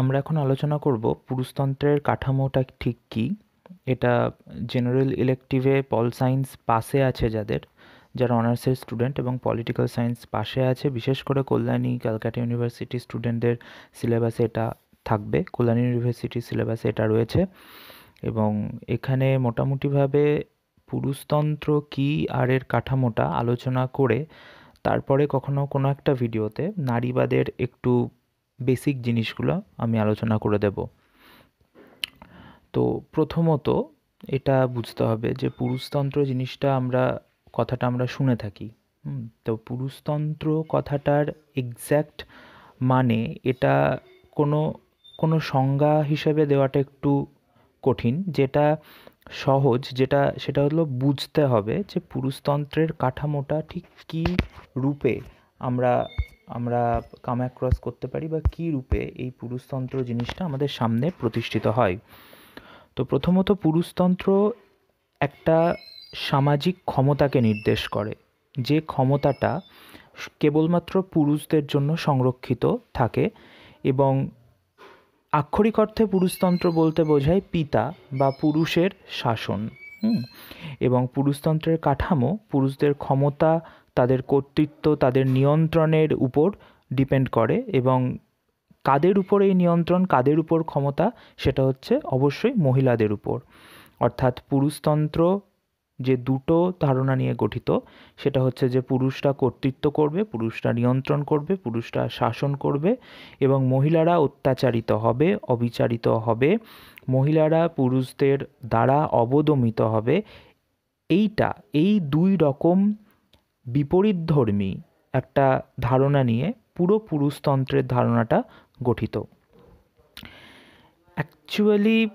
আমরা এখন আলোচনা করব পুরুষতন্ত্রের কাঠামোটা ঠিক কী? এটা জেনারেল ইলেকটিভে পল সায়েন্স পাশে আছে যাদের, যারা অনার্সের স্টুডেন্ট এবং পলিটিক্যাল সায়েন্স পাশে আছে। বিশেষ করে কল্যাণী ক্যালকাটা ইউনিভার্সিটি স্টুডেন্টদের সিলেবাসে এটা থাকবে। কল্যাণী ইউনিভার্সিটির সিলেবাসে এটা রয়েছে। এবং এখানে মোটামুটিভাবে পুরুষতন্ত্র কী আর এর কাঠামোটা আলোচনা করে, তারপরে কখনো কোনো একটা ভিডিওতে নারীবাদের একটু বেসিক জিনিসগুলো আমি আলোচনা করে দেব। তো প্রথমত এটা বুঝতে হবে যে পুরুষতন্ত্র জিনিসটা আমরা, কথাটা আমরা শুনে থাকি তো পুরুষতন্ত্র কথাটার এক্স্যাক্ট মানে এটা কোনো কোনো সংজ্ঞা হিসেবে দেওয়াটা একটু কঠিন, যেটা সহজ, যেটা, সেটা হলো বুঝতে হবে যে পুরুষতন্ত্রের কাঠামোটা ঠিক কী রূপে আমরা আমরা কাম অ্যাক্রস করতে পারি বা কী রূপে এই পুরুষতন্ত্র জিনিসটা আমাদের সামনে প্রতিষ্ঠিত হয়। তো প্রথমত পুরুষতন্ত্র একটা সামাজিক ক্ষমতাকে নির্দেশ করে। যে ক্ষমতাটা কেবলমাত্র পুরুষদের জন্য সংরক্ষিত থাকে এবং আক্ষরিক অর্থে পুরুষতন্ত্র বলতে বোঝায় পিতা বা পুরুষের শাসন এবং পুরুষতন্ত্রের কাঠামো, পুরুষদের ক্ষমতা তাদের কর্তৃত্ব, তাদের নিয়ন্ত্রণের উপর ডিপেন্ড করে এবং কাদের উপর এই নিয়ন্ত্রণ, কাদের উপর ক্ষমতা সেটা হচ্ছে অবশ্যই মহিলাদের উপর। অর্থাৎ পুরুষতন্ত্র যে দুটো ধারণা নিয়ে গঠিত, সেটা হচ্ছে যে পুরুষরা কর্তৃত্ব করবে, পুরুষরা নিয়ন্ত্রণ করবে, পুরুষরা শাসন করবে এবং মহিলারা অত্যাচারিত হবে, অবিচারিত হবে। মহিলারা পুরুষদের দ্বারা অবদমিত হবে। এইটা, এই দুই রকম বিপরীতধর্মী একটা ধারণা নিয়ে পুরো পুরুষতন্ত্রের ধারণাটা গঠিত। অ্যাকচুয়ালি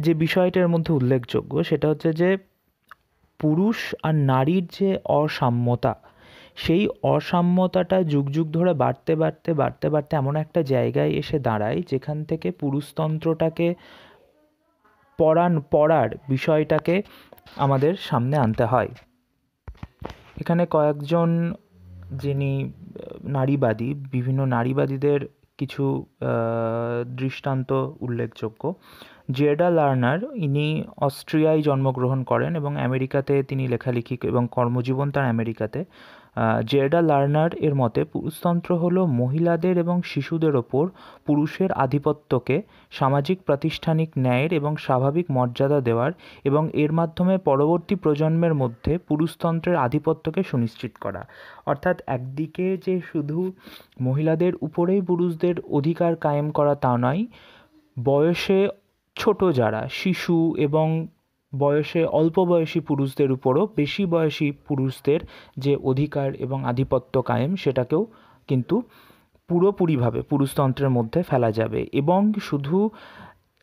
যে বিষয়টার মধ্যে উল্লেখযোগ্য সেটা হচ্ছে যে পুরুষ আর নারীর যে অসাম্যতা, সেই অসাম্যতাটা যুগ যুগ ধরে বাড়তে বাড়তে বাড়তে বাড়তে এমন একটা জায়গায় এসে দাঁড়ায় যেখান থেকে পুরুষতন্ত্রটাকে পড়ান পড়ার বিষয়টাকে আমাদের সামনে আনতে হয়। এখানে কয়েকজন যিনি নারীবাদী, বিভিন্ন নারীবাদীদের কিছু দৃষ্টান্ত উল্লেখযোগ্য। জেডা লার্নার, ইনি অস্ট্রিয়ায় জন্মগ্রহণ করেন এবং আমেরিকাতে তিনি লেখালেখি এবং কর্মজীবন তার আমেরিকাতে। জেডা লার্নার এর মতে পুরুষতন্ত্র হল মহিলাদের এবং শিশুদের ওপর পুরুষের আধিপত্যকে সামাজিক প্রাতিষ্ঠানিক ন্যায়ের এবং স্বাভাবিক মর্যাদা দেওয়ার এবং এর মাধ্যমে পরবর্তী প্রজন্মের মধ্যে পুরুষতন্ত্রের আধিপত্যকে সুনিশ্চিত করা। অর্থাৎ একদিকে যে শুধু মহিলাদের উপরেই পুরুষদের অধিকার কায়েম করা তা নয়, বয়সে ছোট যারা, শিশু এবং বয়সে, অল্প বয়সী পুরুষদের উপরও বেশি বয়সী পুরুষদের যে অধিকার এবং আধিপত্য কায়েম, সেটাকেও কিন্তু পুরোপুরিভাবে পুরুষতন্ত্রের মধ্যে ফেলা যাবে। এবং শুধু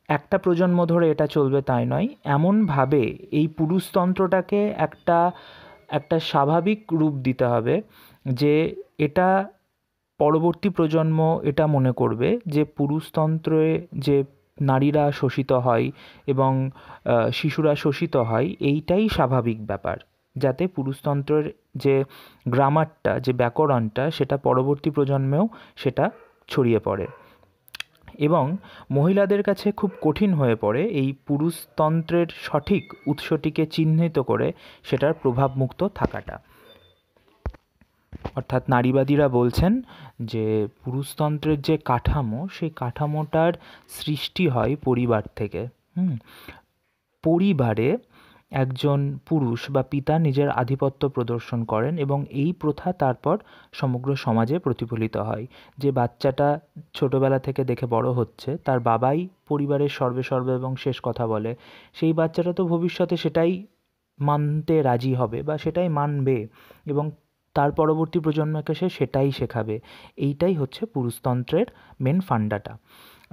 একটা প্রজন্ম ধরে এটা চলবে তাই নয়, এমনভাবে এই পুরুষতন্ত্রটাকে একটা একটা স্বাভাবিক রূপ দিতে হবে যে এটা পরবর্তী প্রজন্ম এটা মনে করবে যে পুরুষতন্ত্রে যে নারীরা শোষিত হয় এবং শিশুরা শোষিত হয়, এইটাই স্বাভাবিক ব্যাপার। যাতে পুরুষতন্ত্রের যে গ্রামারটা, যে ব্যাকরণটা, সেটা পরবর্তী প্রজন্মেও সেটা ছড়িয়ে পড়ে। এবং মহিলাদের কাছে খুব কঠিন হয়ে পড়ে এই পুরুষতন্ত্রের সঠিক উৎসটিকে চিহ্নিত করে সেটার প্রভাবমুক্ত থাকাটা। অর্থাৎ নারীবাদীরা বলছেন যে পুরুষতন্ত্রের যে কাঠামো, সেই কাঠামোটার সৃষ্টি হয় পরিবার থেকে। হুম। পরিবারে একজন পুরুষ বা পিতা নিজের আধিপত্য প্রদর্শন করেন এবং এই প্রথা তারপর সমগ্র সমাজে প্রতিফলিত হয়। যে বাচ্চাটা ছোটবেলা থেকে দেখে বড় হচ্ছে, তার বাবাই পরিবারের সর্বে সর্বে এবং শেষ কথা বলে। সেই বাচ্চাটা তো ভবিষ্যতে সেটাই মানতে রাজি হবে বা সেটাই মানবে এবং তার পরবর্তী প্রজন্মকে সে সেটাই শেখাবে। এইটাই হচ্ছে পুরুষতন্ত্রের মেন ফান্ডাটা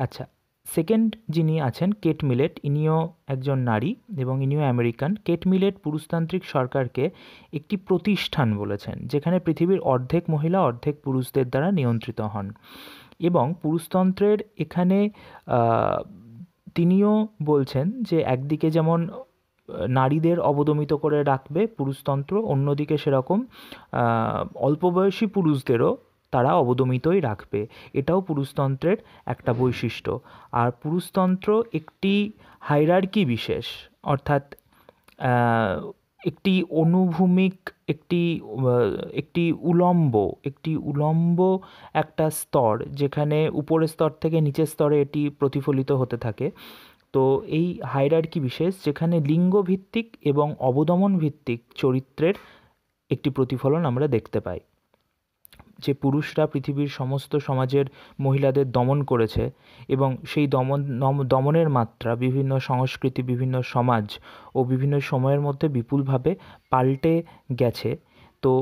আচ্ছা সেকেন্ড যিনি আছেন কেট মিলেট ইনিও একজন নারী এবং ইনিও আমেরিকান। কেট মিলেট পুরুষতান্ত্রিক সরকারকে একটি প্রতিষ্ঠান বলেছেন, যেখানে পৃথিবীর অর্ধেক মহিলা, অর্ধেক পুরুষদের দ্বারা নিয়ন্ত্রিত হন। এবং পুরুষতন্ত্রের এখানে তিনিও বলছেন যে একদিকে যেমন নারীদের অবদমিত করে রাখবে পুরুষতন্ত্র, অন্যদিকে সেরকম অল্প বয়সী পুরুষদেরও তারা অবদমিতই রাখবে। এটাও পুরুষতন্ত্রের একটা বৈশিষ্ট্য। আর পুরুষতন্ত্র একটি হাইরার্কি বিশেষ, অর্থাৎ একটি অনুভূমিক, একটি একটি উলম্ব একটি উলম্ব একটা স্তর, যেখানে উপরের স্তর থেকে নিচের স্তরে এটি প্রতিফলিত হতে থাকে। তো এই হাইরার্কি বিশেষ, যেখানে লিঙ্গভিত্তিক এবং অবদমন ভিত্তিক চরিত্রের একটি প্রতিফলন আমরা দেখতে পাই। যে পুরুষরা পৃথিবীর সমস্ত সমাজের মহিলাদের দমন করেছে এবং সেই দমন দমনের মাত্রা বিভিন্ন সংস্কৃতি, বিভিন্ন সমাজ ও বিভিন্ন সময়ের মধ্যে বিপুলভাবে পাল্টে গেছে। তো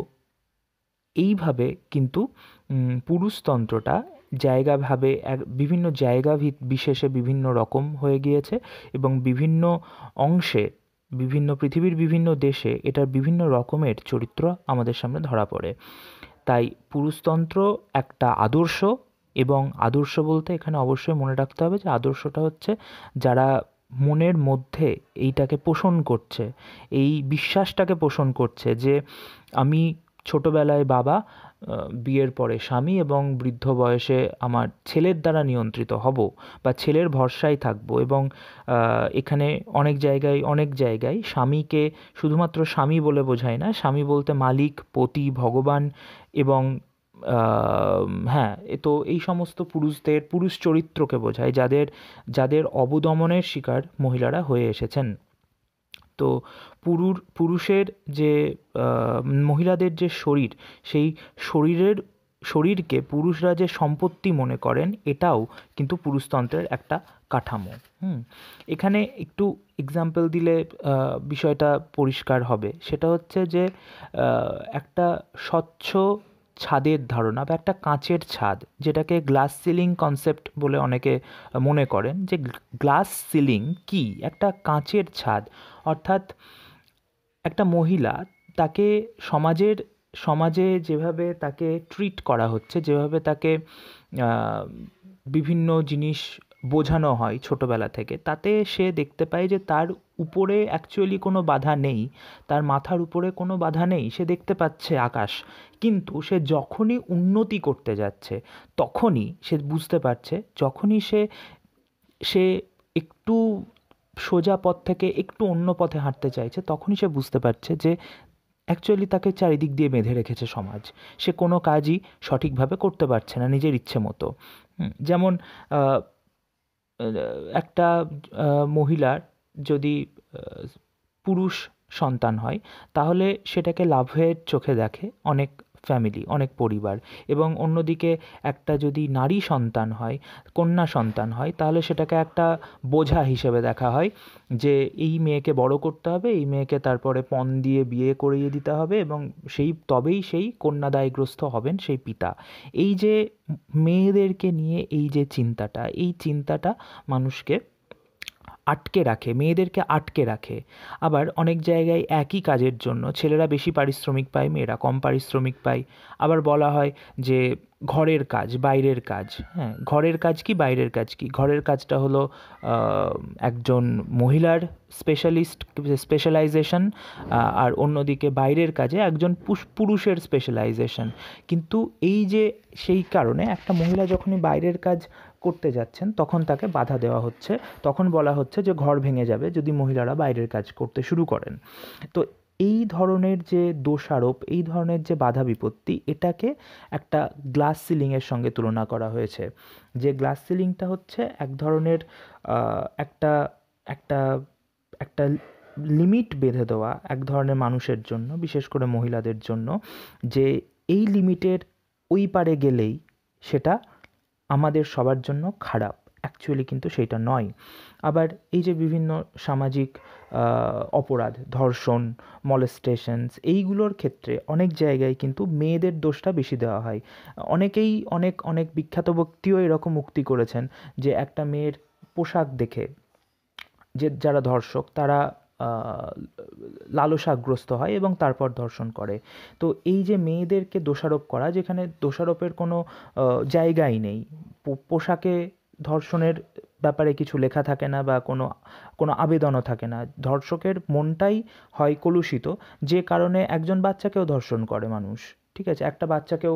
এইভাবে কিন্তু পুরুষতন্ত্রটা জায়গাভাবে এক, বিভিন্ন জায়গা বিশেষে বিভিন্ন রকম হয়ে গিয়েছে এবং বিভিন্ন অংশে, বিভিন্ন পৃথিবীর বিভিন্ন দেশে এটার বিভিন্ন রকমের চরিত্র আমাদের সামনে ধরা পড়ে। তাই পুরুষতন্ত্র একটা আদর্শ এবং আদর্শ বলতে এখানে অবশ্যই মনে রাখতে হবে যে আদর্শটা হচ্ছে যারা মনের মধ্যে এইটাকে পোষণ করছে, এই বিশ্বাসটাকে পোষণ করছে যে আমি ছোটোবেলায় বাবা বিয়ের পরে স্বামী এবং বৃদ্ধ বয়সে আমার ছেলের দ্বারা নিয়ন্ত্রিত হব বা ছেলের ভরসায় থাকব এবং এখানে অনেক জায়গায় অনেক জায়গায় স্বামীকে শুধুমাত্র স্বামী বলে বোঝায় না, স্বামী বলতে মালিক, পতি, ভগবান এবং হ্যাঁ এ তো এই সমস্ত পুরুষদের, পুরুষ চরিত্রকে বোঝায় যাদের যাদের অবদমনের শিকার মহিলারা হয়ে এসেছেন। তো পুরুর, পুরুষের যে মহিলাদের যে শরীর, সেই শরীরের, শরীরকে পুরুষরা যে সম্পত্তি মনে করেন, এটাও কিন্তু পুরুষতন্ত্রের একটা কাঠামো। হুম। এখানে একটু এক্সাম্পল দিলে বিষয়টা পরিষ্কার হবে। সেটা হচ্ছে যে একটা স্বচ্ছ ছাদের ধারণা বা একটা কাঁচের ছাদ, যেটাকে গ্লাস সিলিং কনসেপ্ট বলে অনেকে মনে করেন, যে গ্লাস সিলিং কি? একটা কাঁচের ছাদ, অর্থাৎ একটা মহিলা তাকে সমাজের, সমাজে যেভাবে তাকে ট্রিট করা হচ্ছে, যেভাবে তাকে বিভিন্ন জিনিস বোঝানো হয় ছোটোবেলা থেকে। তাতে সে দেখতে পায় যে তার উপরে অ্যাকচুয়ালি কোনো বাধা নেই, তার মাথার উপরে কোনো বাধা নেই, সে দেখতে পাচ্ছে আকাশ। কিন্তু সে যখনই উন্নতি করতে যাচ্ছে, তখনই সে বুঝতে পারছে, যখনই সে সে একটু সোজা পথ থেকে একটু অন্য পথে হাঁটতে চাইছে, তখনই সে বুঝতে পারছে যে অ্যাকচুয়ালি তাকে চারিদিক দিয়ে বেঁধে রেখেছে সমাজ। সে কোনো কাজই সঠিকভাবে করতে পারছে না নিজের ইচ্ছে মতো। যেমন একটা মহিলার যদি পুরুষ সন্তান হয় তাহলে সেটাকে লাভের চোখে দেখে অনেক ফ্যামিলি অনেক পরিবার। এবং অন্যদিকে একটা যদি নারী সন্তান হয়, কন্যা সন্তান হয়, তাহলে সেটাকে একটা বোঝা হিসেবে দেখা হয় যে এই মেয়েকে বড় করতে হবে, এই মেয়েকে তারপরে পণ দিয়ে বিয়ে করিয়ে দিতে হবে এবং সেই, তবেই সেই কন্যাদায়গ্রস্ত হবেন সেই পিতা। এই যে মেয়েদেরকে নিয়ে এই যে চিন্তাটা, এই চিন্তাটা মানুষকে আটকে রাখে, মেয়েদেরকে আটকে রাখে। আবার অনেক জায়গায় একই কাজের জন্য ছেলেরা বেশি পারিশ্রমিক পায়, মেয়েরা কম পারিশ্রমিক পায়। আবার বলা হয় যে ঘরের কাজ, বাইরের কাজ হ্যাঁ ঘরের কাজ কি, বাইরের কাজ কি? ঘরের কাজটা হলো একজন মহিলার স্পেশালিস্ট স্পেশালাইজেশন আর অন্যদিকে বাইরের কাজে একজন পুরুষের স্পেশালাইজেশন কিন্তু এই যে সেই কারণে একটা মহিলা যখনই বাইরের কাজ করতে যাচ্ছেন, তখন তাকে বাধা দেওয়া হচ্ছে। তখন বলা হচ্ছে যে, ঘর ভেঙে যাবে যদি মহিলারা বাইরের কাজ করতে শুরু করেন। তো এই ধরনের যে দোষারোপ, এই ধরনের যে বাধা বিপত্তি, এটাকে একটা গ্লাস সিলিংয়ের সঙ্গে তুলনা করা হয়েছে। যে গ্লাস সিলিংটা হচ্ছে এক ধরনের একটা একটা একটা লিমিট বেঁধে দেওয়া এক ধরনের মানুষের জন্য, বিশেষ করে মহিলাদের জন্য। যে এই লিমিটের ওই পারে গেলেই সেটা আমাদের সবার জন্য খারাপ। অ্যাকচুয়ালি কিন্তু সেটা নয়। আবার এই যে বিভিন্ন সামাজিক অপরাধ, ধর্ষণ মলেস্টেশনস এইগুলোর ক্ষেত্রে অনেক জায়গায় কিন্তু মেয়েদের দোষটা বেশি দেওয়া হয়। অনেকেই অনেক অনেক বিখ্যাত ব্যক্তিও এরকম মুক্তি করেছেন যে একটা মেয়ের পোশাক দেখে যে যারা ধর্ষক তারা লালসাগ্রস্ত হয় এবং তারপর ধর্ষণ করে। তো এই যে মেয়েদেরকে দোষারোপ করা, যেখানে দোষারোপের কোনো জায়গাই নেই পোশাকে ধর্ষণের ব্যাপারে কিছু লেখা থাকে না বা কোনো কোনো আবেদনও থাকে না। ধর্ষকের মনটাই হয় কলুষিত, যে কারণে একজন বাচ্চাকেও ধর্ষণ করে মানুষ, ঠিক আছে? একটা বাচ্চাকেও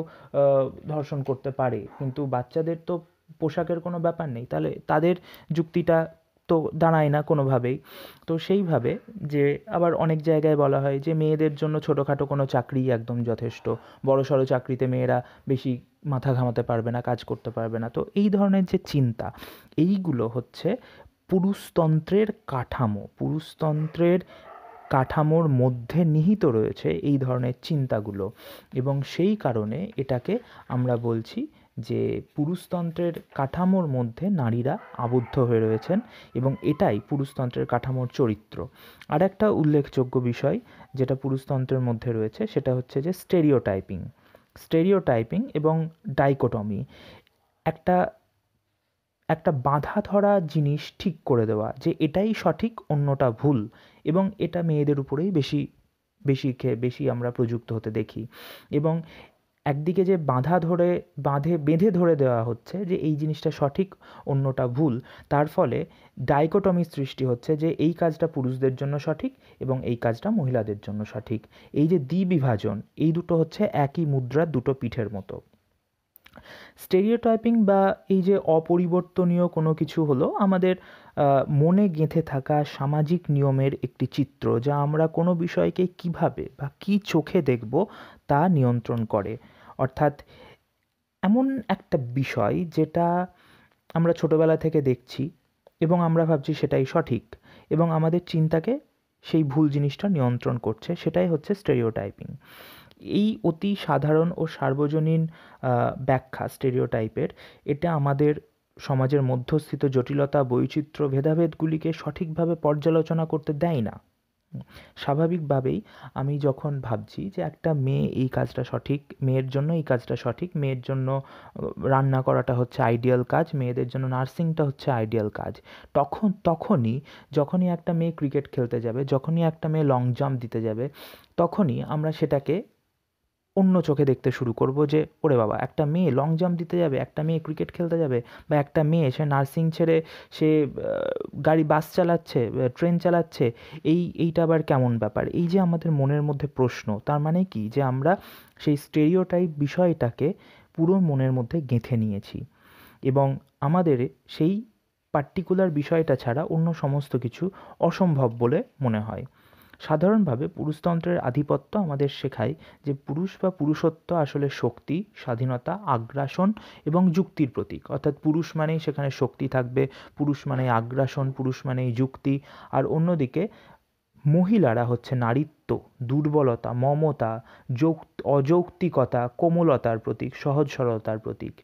ধর্ষণ করতে পারে, কিন্তু বাচ্চাদের তো পোশাকের কোনো ব্যাপার নেই। তাহলে তাদের যুক্তিটা তো দাঁড়ায় না কোনোভাবেই। তো সেইভাবে যে আবার অনেক জায়গায় বলা হয় যে মেয়েদের জন্য ছোটোখাটো কোনো চাকরি একদম যথেষ্ট। বড় সড়ো চাকরিতে মেয়েরা বেশি মাথা ঘামাতে পারবে না, কাজ করতে পারবে না। তো এই ধরনের যে চিন্তা, এইগুলো হচ্ছে পুরুষতন্ত্রের কাঠামো। পুরুষতন্ত্রের কাঠামোর মধ্যে নিহিত রয়েছে এই ধরনের চিন্তাগুলো এবং সেই কারণে এটাকে আমরা বলছি যে পুরুষতন্ত্রের কাঠামোর মধ্যে নারীরা আবদ্ধ হয়ে রয়েছেন এবং এটাই পুরুষতন্ত্রের কাঠামোর চরিত্র। আর একটা উল্লেখযোগ্য বিষয় যেটা পুরুষতন্ত্রের মধ্যে রয়েছে সেটা হচ্ছে যে স্টেরিও টাইপিং স্টেরিও টাইপিং এবং ডাইকোটমি একটা একটা বাঁধা ধরা জিনিস ঠিক করে দেওয়া যে এটাই সঠিক, অন্যটা ভুল এবং এটা মেয়েদের উপরেই বেশি বেশি খেয়ে, বেশি আমরা প্রযুক্ত হতে দেখি। এবং একদিকে যে বাঁধা ধরে, বাঁধে, বেঁধে ধরে দেওয়া হচ্ছে যে এই জিনিসটা সঠিক, অন্যটা ভুল, তার ফলে ডাইকোটমি সৃষ্টি হচ্ছে যে এই কাজটা পুরুষদের জন্য সঠিক এবং এই কাজটা মহিলাদের জন্য সঠিক। এই যে দ্বিবিভাজন, এই দুটো হচ্ছে একই মুদ্রার দুটো পিঠের মতো। স্টেরিওটাইপিং বা এই যে অপরিবর্তনীয় কোনো কিছু হলো আমাদের মনে গেঁথে থাকা সামাজিক নিয়মের একটি চিত্র যা আমরা কোনো বিষয়কে কীভাবে বা কী চোখে দেখব তা নিয়ন্ত্রণ করে। অর্থাৎ এমন একটা বিষয় যেটা আমরা ছোটোবেলা থেকে দেখছি এবং আমরা ভাবছি সেটাই সঠিক এবং আমাদের চিন্তাকে সেই ভুল জিনিসটা নিয়ন্ত্রণ করছে, সেটাই হচ্ছে স্টেরিওটাইপিং এই অতি সাধারণ ও সার্বজনীন ব্যাখ্যা স্টেরিওটাইপের এটা আমাদের সমাজের মধ্যস্থিত জটিলতা, বৈচিত্র্য, ভেদাভেদগুলিকে সঠিকভাবে পর্যালোচনা করতে দেয় না। স্বাভাবিকভাবেই আমি যখন ভাবছি যে একটা মেয়ে এই কাজটা সঠিক, মেয়ের জন্য এই কাজটা সঠিক, মেয়ের জন্য রান্না করাটা হচ্ছে আইডিয়াল কাজ, মেয়েদের জন্য নার্সিংটা হচ্ছে আইডিয়াল কাজ, তখন, তখনই যখনই একটা মেয়ে ক্রিকেট খেলতে যাবে, যখনই একটা মেয়ে লং জাম্প দিতে যাবে, তখনই আমরা সেটাকে অন্য চোখে দেখতে শুরু করব যে, ওরে বাবা, একটা মেয়ে লং জাম্প দিতে যাবে, একটা মেয়ে ক্রিকেট খেলতে যাবে, বা একটা মেয়ে সে নার্সিং ছেড়ে সে গাড়ি বাস চালাচ্ছে ট্রেন চালাচ্ছে, এই, এইটা আবার কেমন ব্যাপার? এই যে আমাদের মনের মধ্যে প্রশ্ন, তার মানে কি? যে আমরা সেই স্টেরিওটাইপ বিষয়টাকে পুরো মনের মধ্যে গেঁথে নিয়েছি। এবং আমাদের সেই পার্টিকুলার বিষয়টা ছাড়া অন্য সমস্ত কিছু অসম্ভব বলে মনে হয়। সাধারণভাবে পুরুষতন্ত্রের আধিপত্য আমাদের শেখায় যে পুরুষ বা পুরুষত্ব আসলে শক্তি, স্বাধীনতা, আগ্রাসন এবং যুক্তির প্রতীক। অর্থাৎ পুরুষ মানেই সেখানে শক্তি থাকবে, পুরুষ মানেই আগ্রাসন, পুরুষ মানেই যুক্তি। আর অন্যদিকে মহিলারা হচ্ছে নারীত্ব, দুর্বলতা, মমতা যৌক অযৌক্তিকতা, কোমলতার প্রতীক, সহজ সরলতার প্রতীক।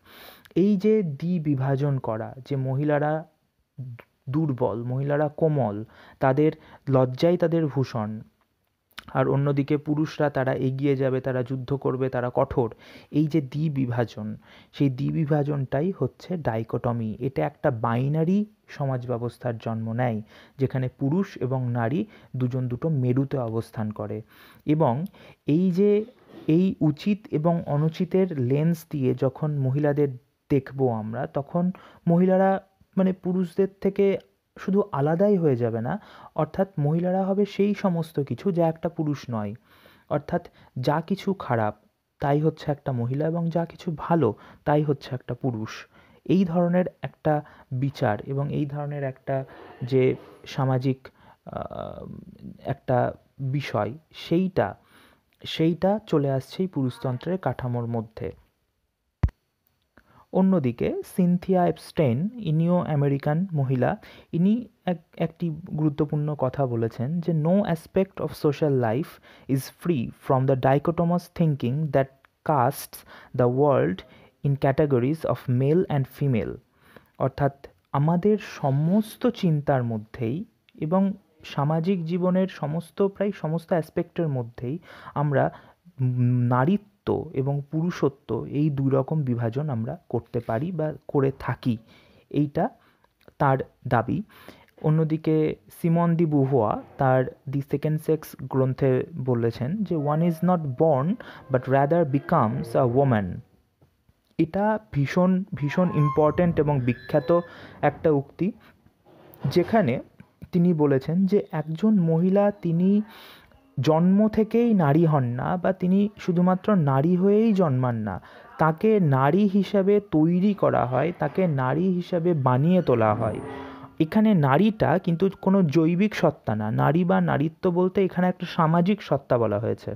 এই যে দ্বিবিভাজন করা, যে মহিলারা দুর্বল, মহিলারা কোমল, তাদের লজ্জাই তাদের ভূষণ। আর অন্যদিকে পুরুষরা তারা এগিয়ে যাবে, তারা যুদ্ধ করবে, তারা কঠোর। এই যে দ্বিবিভাজন, সেই দ্বিবিভাজনটাই হচ্ছে ডাইকোটমি। এটা একটা বাইনারি সমাজ ব্যবস্থার জন্ম নেয়, যেখানে পুরুষ এবং নারী দুজন দুটো মেরুতে অবস্থান করে। এবং এই যে, এই উচিত এবং অনুচিতের লেন্স দিয়ে যখন মহিলাদের দেখব আমরা, তখন মহিলারা মানে পুরুষদের থেকে শুধু আলাদাই হয়ে যাবে না, অর্থাৎ মহিলারা হবে সেই সমস্ত কিছু যা একটা পুরুষ নয়। অর্থাৎ যা কিছু খারাপ, তাই হচ্ছে একটা মহিলা এবং যা কিছু ভালো, তাই হচ্ছে একটা পুরুষ। এই ধরনের একটা বিচার এবং এই ধরনের একটা যে সামাজিক একটা বিষয়, সেইটা সেইটা চলে আসছে এই পুরুষতন্ত্রের কাঠামোর মধ্যে। অন্যদিকে সিনথিয়া এপস্টেন ইনিও আমেরিকান মহিলা, ইনি এক, একটি গুরুত্বপূর্ণ কথা বলেছেন যে no aspect of social life is free from the dichotomous thinking that casts the world in categories of male and female অর্থাৎ আমাদের সমস্ত চিন্তার মধ্যেই এবং সামাজিক জীবনের সমস্ত, প্রায় সমস্ত অ্যাসপেক্টের মধ্যেই আমরা নারীত্ব এবং পুরুষত্ব, এই দুই রকম বিভাজন আমরা করতে পারি বা করে থাকি। এইটা তার দাবি। অন্যদিকে সিমন দি বুহোয়া তার দি সেকেন্ড সেক্স গ্রন্থে বলেছেন যে, one is not born, but rather becomes a woman. এটা ভীষণ ভীষণ ইম্পর্ট্যান্ট এবং বিখ্যাত একটা উক্তি, যেখানে তিনি বলেছেন যে, একজন মহিলা তিনি জন্ম থেকেই নারী হন না বা তিনি শুধুমাত্র নারী হয়েই জন্মান না, তাকে নারী হিসাবে তৈরি করা হয়, তাকে নারী হিসাবে বানিয়ে তোলা হয়। এখানে নারীটা কিন্তু কোনো জৈবিক সত্তা না, নারী বা নারীত্ব বলতে এখানে একটা সামাজিক সত্তা বলা হয়েছে।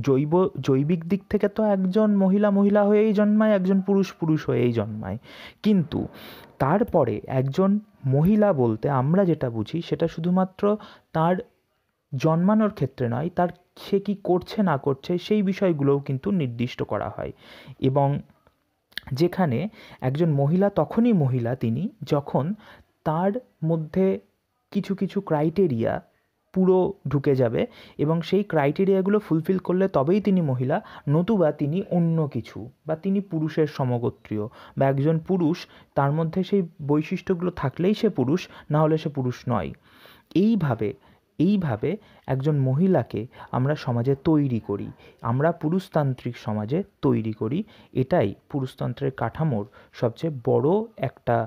জৈব, জৈবিক দিক থেকে তো একজন মহিলা মহিলা হয়েই জন্মায়, একজন পুরুষ পুরুষ হয়েই জন্মায়। কিন্তু তারপরে একজন মহিলা বলতে আমরা যেটা বুঝি সেটা শুধুমাত্র তার জন্মানোর ক্ষেত্রে নয়, তার সে কী করছে, না করছে, সেই বিষয়গুলোও কিন্তু নির্দিষ্ট করা হয়। এবং যেখানে একজন মহিলা, তখনই মহিলা তিনি যখন তার মধ্যে কিছু কিছু ক্রাইটেরিয়া পুরো ঢুকে যাবে এবং সেই ক্রাইটেরিয়াগুলো ফুলফিল করলে তবেই তিনি মহিলা, নতুবা তিনি অন্য কিছু বা তিনি পুরুষের সমগোত্রীয় বা একজন পুরুষ, তার মধ্যে সেই বৈশিষ্ট্যগুলো থাকলেই সে পুরুষ, না হলে সে পুরুষ নয়। এইভাবে এইভাবে একজন মহিলাকে আমরা সমাজে তৈরি করি। আমরা পুরুষতান্ত্রিক সমাজে তৈরি করি। এটাই পুরুষতন্ত্রের কাঠামোর সবচেয়ে বড় একটা